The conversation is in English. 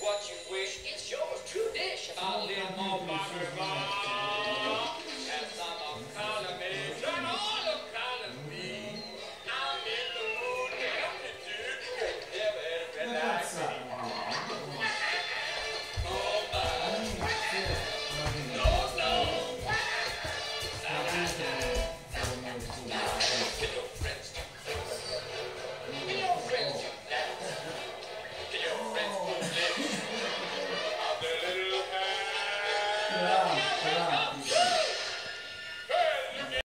what you wish. It's yours to dish. A little more butter, and some of column A. Turn all of column B. I'm in the mood to help you, dude. You'll never relax. My. No, no. Can your friends do? Can your friends little hands?